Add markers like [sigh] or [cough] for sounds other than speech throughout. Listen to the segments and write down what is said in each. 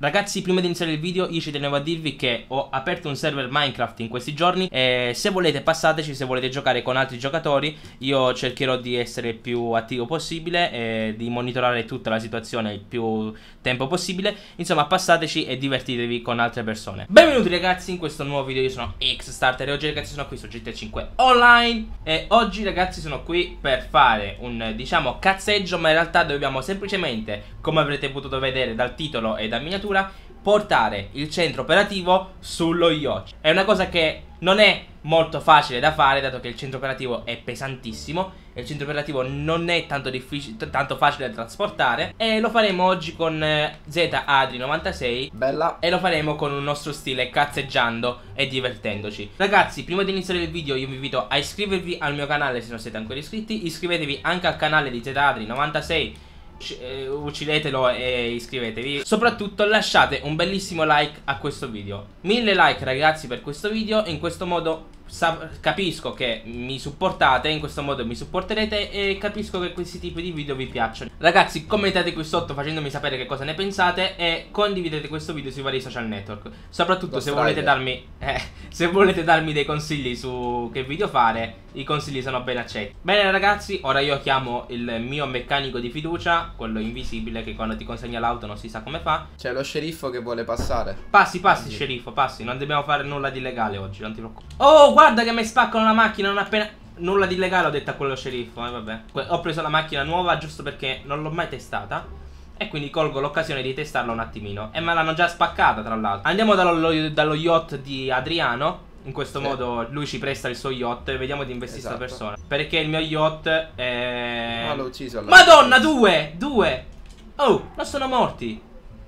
Ragazzi, prima di iniziare il video, io ci tenevo a dirvi che ho aperto un server Minecraft in questi giorni e se volete passateci, se volete giocare con altri giocatori, io cercherò di essere il più attivo possibile e di monitorare tutta la situazione il più tempo possibile. Insomma, passateci e divertitevi con altre persone. Benvenuti ragazzi in questo nuovo video, io sono Xstarter e oggi ragazzi sono qui su GTA 5 Online e oggi ragazzi sono qui per fare un, diciamo, cazzeggio, ma in realtà dobbiamo semplicemente, come avrete potuto vedere dal titolo e da miniatura, portare il centro operativo sullo yacht. È una cosa che non è molto facile da fare dato che il centro operativo è pesantissimo e il centro operativo non è tanto, tanto facile da trasportare. E lo faremo oggi con eh, Z Adri 96 Bella. e lo faremo con un nostro stile cazzeggiando e divertendoci. Ragazzi prima di iniziare il video io vi invito a iscrivervi al mio canale se non siete ancora iscritti. Iscrivetevi anche al canale di Z Adri 96 eh, uccidetelo e iscrivetevi. Soprattutto lasciate un bellissimo like a questo video. Mille like ragazzi per questo video. In questo modo capisco che mi supportate, in questo modo mi supporterete e capisco che questi tipi di video vi piacciono. Ragazzi, commentate qui sotto facendomi sapere che cosa ne pensate e condividete questo video sui vari social network. Soprattutto se volete, darmi, eh, se volete darmi dei consigli su che video fare, i consigli sono ben accetti. Bene ragazzi, ora io chiamo il mio meccanico di fiducia, quello invisibile che quando ti consegna l'auto non si sa come fa. C'è lo sceriffo che vuole passare. Passi, passi, sceriffo, passi, non dobbiamo fare nulla di illegale oggi, non ti preoccupare. Oh, guarda che mi spaccano la macchina non appena... Nulla di illegale ho detto a quello sceriffo, eh vabbè. Ho preso la macchina nuova giusto perché non l'ho mai testata. E quindi colgo l'occasione di testarla un attimino. E me l'hanno già spaccata tra l'altro. Andiamo dallo, dallo yacht di Adriano. In questo sì. modo lui ci presta il suo yacht e vediamo di investire esatto. questa persona. Perché il mio yacht è... Ma l'ho ucciso. Madonna, due! Due! Oh, non sono morti.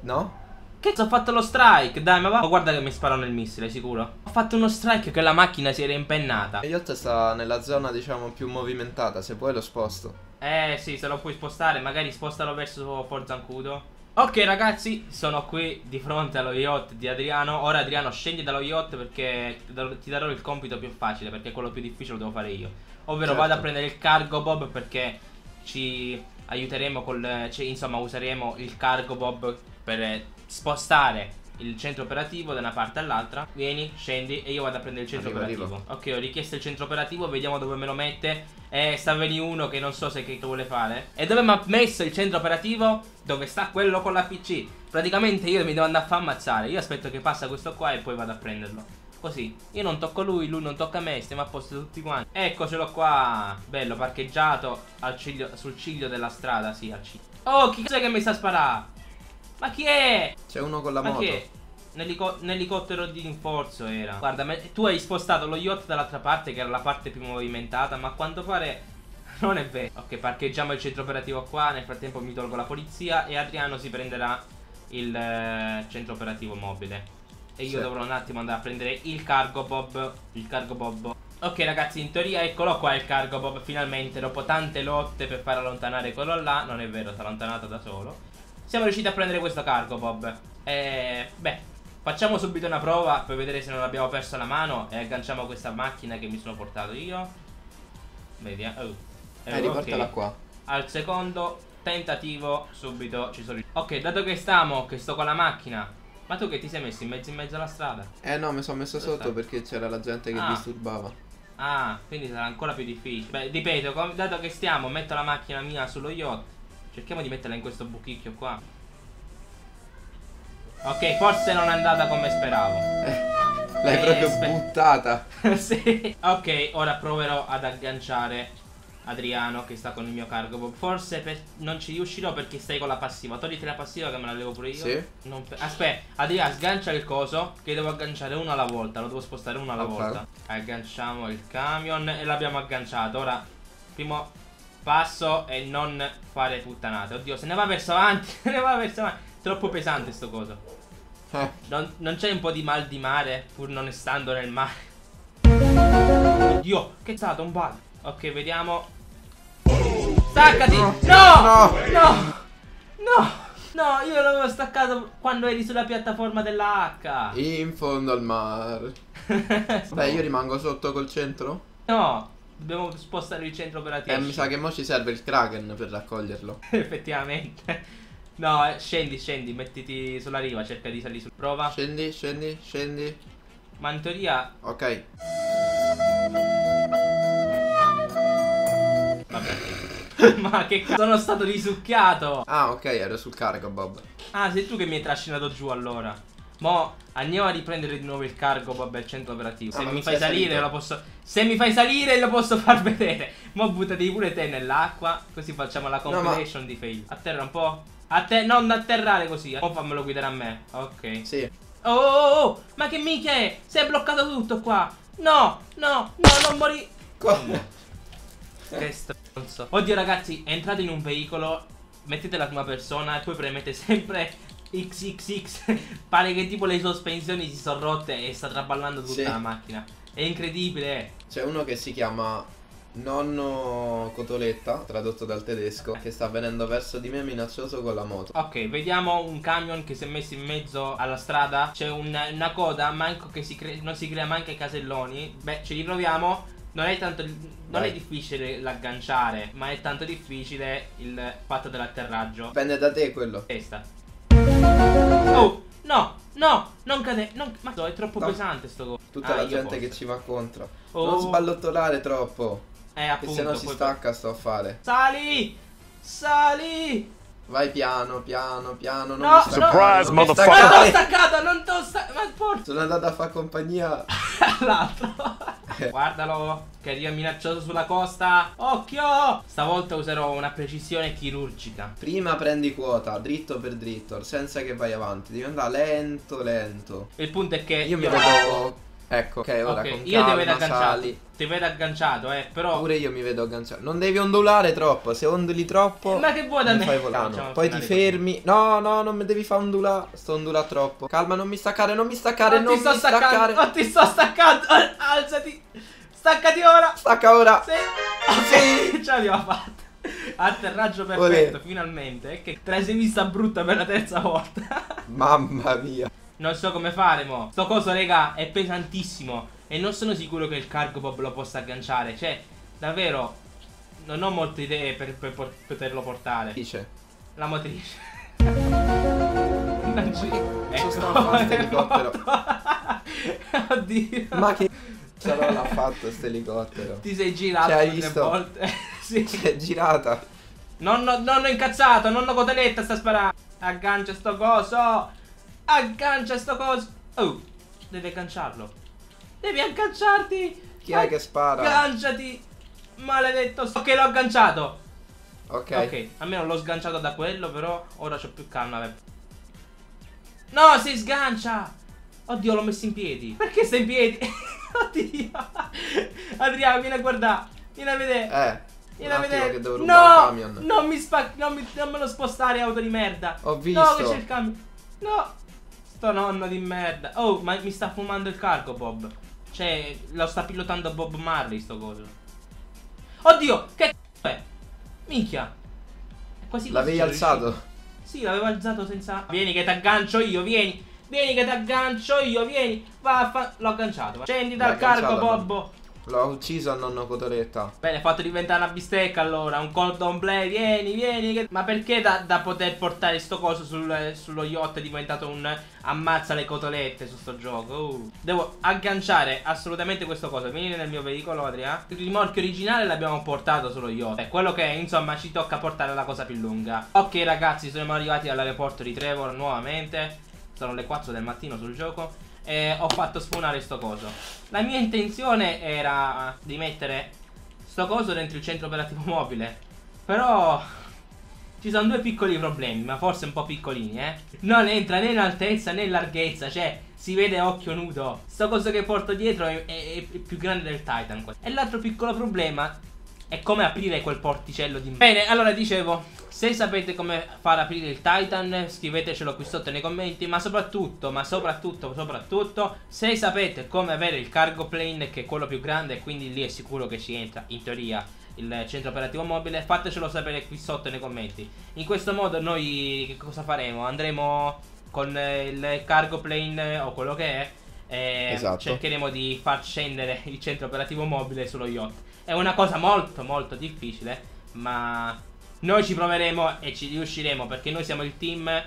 No? Che ho fatto lo strike, dai, ma va. Oh, guarda che mi sparano il missile, sicuro. Ho fatto uno strike che la macchina si era impennata. Il yacht sta nella zona, diciamo, più movimentata. Se vuoi lo sposto. Eh, sì, se lo puoi spostare, magari spostalo verso Forzancudo. Ok ragazzi, sono qui di fronte allo yacht di Adriano Ora Adriano scendi dallo yacht perché ti darò il compito più facile Perché quello più difficile lo devo fare io Ovvero certo. vado a prendere il cargo bob perché ci aiuteremo col... Cioè, insomma useremo il cargo bob per spostare il centro operativo da una parte all'altra. Vieni, scendi e io vado a prendere il centro arrivo, operativo. Arrivo. Ok, ho richiesto il centro operativo, vediamo dove me lo mette. Eh, sta veni uno che non so se che vuole fare. E dove mi ha messo il centro operativo? Dove sta? Quello con la PC Praticamente io mi devo andare a far ammazzare. Io aspetto che passa questo qua e poi vado a prenderlo. Così, io non tocco lui, lui non tocca me, stiamo a posto tutti quanti. Ecco, ce l'ho qua, bello, parcheggiato ciglio, sul ciglio della strada, sì, al ciglio Oh, chi è che mi sta sparando? Ma chi è? C'è uno con la Ma moto. Chi è? Nell'elicottero di rinforzo era. Guarda, tu hai spostato lo yacht dall'altra parte, che era la parte più movimentata, ma a quanto pare [laughs] non è vero. Ok, parcheggiamo il centro operativo qua. Nel frattempo mi tolgo la polizia e Adriano si prenderà il eh, centro operativo mobile. E io sì. dovrò un attimo andare a prendere il cargo bob. Il cargo bob. Ok ragazzi, in teoria eccolo qua il cargo bob finalmente dopo tante lotte per far allontanare quello là. Non è vero, si è allontanato da solo. Siamo riusciti a prendere questo cargo, Bob. E, beh, facciamo subito una prova per vedere se non abbiamo perso la mano e agganciamo questa macchina che mi sono portato io. Vediamo. Oh. Eh, riportala okay. qua. Al secondo tentativo subito ci sono Ok, dato che stiamo, che sto con la macchina. Ma tu che ti sei messo in mezzo in mezzo alla strada? Eh no, mi sono messo Dove sotto sta? perché c'era la gente che ah. disturbava. Ah, quindi sarà ancora più difficile. Beh, ripeto, dato che stiamo, metto la macchina mia sullo yacht. Cerchiamo di metterla in questo buchicchio qua. Ok, forse non è andata come speravo. Eh, L'hai eh, proprio buttata. [laughs] sì. Ok, ora proverò ad agganciare Adriano che sta con il mio cargo. Forse non ci riuscirò perché stai con la passiva. Togliti la passiva che me la levo pure io. Sì. Aspetta, Adriano, sgancia il coso. Che devo agganciare uno alla volta. Lo devo spostare uno alla okay. volta. Agganciamo il camion e l'abbiamo agganciato. Ora, primo passo e non fare puttanate. Oddio, se ne va verso avanti, [laughs] se ne va verso avanti. Troppo pesante sto coso. Eh. Non, non c'è un po' di mal di mare, pur non stando nel mare. Oddio, che è stato un bug? Ok, vediamo. Staccati! No! No! No! No! No, io l'avevo staccato quando eri sulla piattaforma della H. In fondo al mare. [laughs] Beh, io rimango sotto col centro? No, Dobbiamo spostare il centro operativo. Eh, mi sa che mo ci serve il Kraken per raccoglierlo. [laughs] Effettivamente. No, eh, scendi, scendi, mettiti sulla riva, cerca di salire su. Prova. Scendi, scendi, scendi. Ma in teoria. Ok. Vabbè. [laughs] Ma che cazzo sono stato risucchiato. Ah, ok, ero sul cargo, Bob. Ah, sei tu che mi hai trascinato giù allora. Mo andiamo a riprendere di nuovo il cargo, Bob, al centro operativo. Ah, Se ma mi fai salire salito. lo posso. Se mi fai salire lo posso far vedere. Mo buttati pure te nell'acqua. Così facciamo la No, ma- compilation di fail. Atterra un po'. A te, non atterrare così. Mo fammelo guidare a me. Ok. Sì. Oh, oh, oh, ma che mica è? Si è bloccato tutto qua. No, no, no, non morì. Come? Che stronzo. Oddio ragazzi, entrate in un veicolo, mettete la prima persona e poi premete sempre XXX. [laughs] Pare che tipo le sospensioni si sono rotte e sta traballando tutta Sì. la macchina. È incredibile. C'è uno che si chiama Nonno Cotoletta, tradotto dal tedesco, che sta venendo verso di me minaccioso con la moto. Ok, vediamo un camion che si è messo in mezzo alla strada. C'è un- una coda, manco che si cre- non si crea manco caselloni. Beh, ci riproviamo. Non è tanto. Non Vai. è difficile l'agganciare, ma è tanto difficile il fatto dell'atterraggio. Dipende da te quello. Testa. Oh, no, no, non cade. Non, ma no, è troppo No. pesante sto go. Tutta Ah, la gente forse. che ci va contro. Oh. Non sballottolare troppo. Eh, Che appunto. se no si stacca sto a fare. Sali! Sali! Vai piano, piano, piano. Non No, mi Surprise, mi motherfucker. Non t'ho staccato, non t'ho staccato. Ma porca Sono andato a fare compagnia. [laughs] l'altro. Guardalo, che arriva minaccioso sulla costa. Occhio! Stavolta userò una precisione chirurgica. Prima prendi quota, dritto per dritto, senza che vai avanti. Devi andare lento, lento. Il punto è che Io mi vedo. Ecco, ok, ora Ok, con io ti vedo calma agganciato. sali. Ti vedo agganciato, eh, però Pure io mi vedo agganciato. Non devi ondulare troppo. Se onduli troppo. Ma che vuoi da me? fai volare. Poi ti fermi. No, no, non mi devi fare ondulare. Sto ondulare troppo. Calma, non mi staccare, non mi staccare, non ti sto mi staccando, staccare. oh, ti sto staccando. Oh, Alzati. Staccati ora. Stacca ora. Sì. sì. [laughs] Ce l'abbiamo fatta. Atterraggio perfetto, Olè. finalmente. Che te la sei vista brutta per la terza volta. Mamma mia. Non so come fare, mo. Sto coso, raga, è pesantissimo. E non sono sicuro che il cargo pop lo possa agganciare. Cioè, davvero, non ho molte idee per, per por- poterlo portare. Dice. La motrice. Non ci... A fare sto elicottero? Oddio. Ma che cazzo l'ha fatto sto elicottero? Ti sei girato Cioè, tre volte. [laughs] sì. Si è girata. Nonno, nonno incazzato, nonno coteletta sta sparando. Aggancia sto coso. Aggancia sto coso. Oh, devi agganciarlo. Devi agganciarti. Chi è che spara? Agganciati. Maledetto. Ok, l'ho agganciato. Ok. Ok, almeno l'ho sganciato da quello, però ora c'ho più calma. No, si sgancia. Oddio, l'ho messo in piedi. Perché stai in piedi? [laughs] Oddio. Adriano, vieni a guardare. Vieni a vedere. Eh. Vieni a vedere. che devo no, il camion. non mi spa- non, non me lo spostare auto di merda. Ho No, visto. che c'è il camion. No. Sto nonno di merda. Oh, ma mi sta fumando il cargo, Bob. Cioè, lo sta pilotando Bob Marley sto coso. Oddio, che c***o è? Minchia. È quasi L'avevi alzato? riuscito. Sì, l'avevo alzato senza. Vieni che ti aggancio io, vieni. Vieni che ti aggancio io, vieni. Va, a fa... L'ho agganciato. Scendi dal cargo, agganciato, Bob. L'ho ucciso a nonno Cotoletta. Bene, fatto diventare una bistecca allora, un cordon bleu, vieni, vieni. Ma perché da, da poter portare sto coso sul- sullo yacht è diventato un ammazza le cotolette su sto gioco? Uh. Devo agganciare assolutamente questo coso. Vieni nel mio veicolo, Adrià. Il rimorchio originale l'abbiamo portato sullo yacht. È quello che, insomma, ci tocca portare la cosa più lunga. Ok, ragazzi, siamo arrivati all'aeroporto di Trevor nuovamente. Sono le 4 del mattino sul gioco. E ho fatto spawnare sto coso. La mia intenzione era di mettere sto coso dentro il centro operativo [laughs] mobile. Però ci sono due piccoli problemi, ma forse un po' piccolini, eh. Non entra né in altezza né in larghezza, cioè si vede occhio nudo. Sto coso che porto dietro è, è- è più grande del Titan. E l'altro piccolo problema è come aprire quel porticello di Bene, allora dicevo, se sapete come far aprire il Titan, scrivetecelo qui sotto nei commenti, ma soprattutto, ma soprattutto, soprattutto, se sapete come avere il cargo plane, che è quello più grande, e quindi lì è sicuro che ci entra, in teoria, il centro operativo mobile, fatecelo sapere qui sotto nei commenti. In questo modo noi che cosa faremo? Andremo con il cargo plane o quello che è e Esatto. cercheremo di far scendere il centro operativo mobile sullo yacht. È una cosa molto molto difficile, ma Noi ci proveremo e ci riusciremo perché noi siamo il team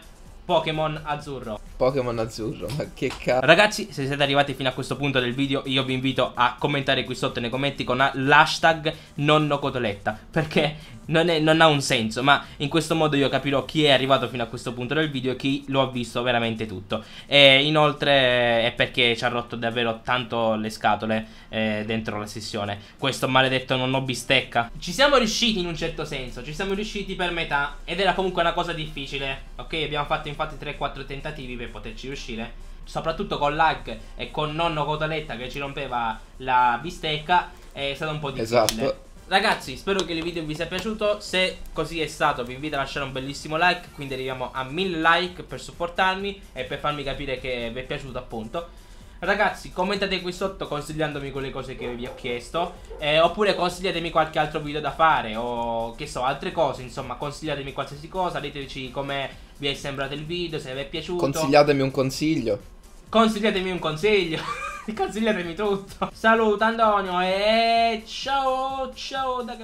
Pokémon azzurro. Pokémon azzurro, ma che cazzo. Ragazzi, se siete arrivati fino a questo punto del video, io vi invito a commentare qui sotto nei commenti con l'hashtag nonno cotoletta. Perché non, è, non, ha un senso, ma in questo modo io capirò chi è arrivato fino a questo punto del video e chi lo ha visto veramente tutto. E inoltre è perché ci ha rotto davvero tanto le scatole eh, dentro la sessione. Questo maledetto nonno bistecca. Ci siamo riusciti in un certo senso, ci siamo riusciti per metà ed era comunque una cosa difficile. Ok, abbiamo fatto infatti 3-4 tentativi per poterci riuscire. Soprattutto con lag e con nonno cotoletta che ci rompeva la bistecca. È stato un po' difficile. Esatto. Ragazzi, spero che il video vi sia piaciuto. Se così è stato, vi invito a lasciare un bellissimo like. Quindi arriviamo a 1000 like per supportarmi e per farmi capire che vi è piaciuto, appunto. Ragazzi, commentate qui sotto consigliandomi quelle cose che vi ho chiesto. Eh, oppure consigliatemi qualche altro video da fare. O che so, altre cose. Insomma, consigliatemi qualsiasi cosa. Diteci come vi è sembrato il video, se vi è piaciuto. Consigliatemi un consiglio. Consigliatemi un consiglio. [laughs] Consigliatemi tutto. Saluto Antonio e ciao ciao da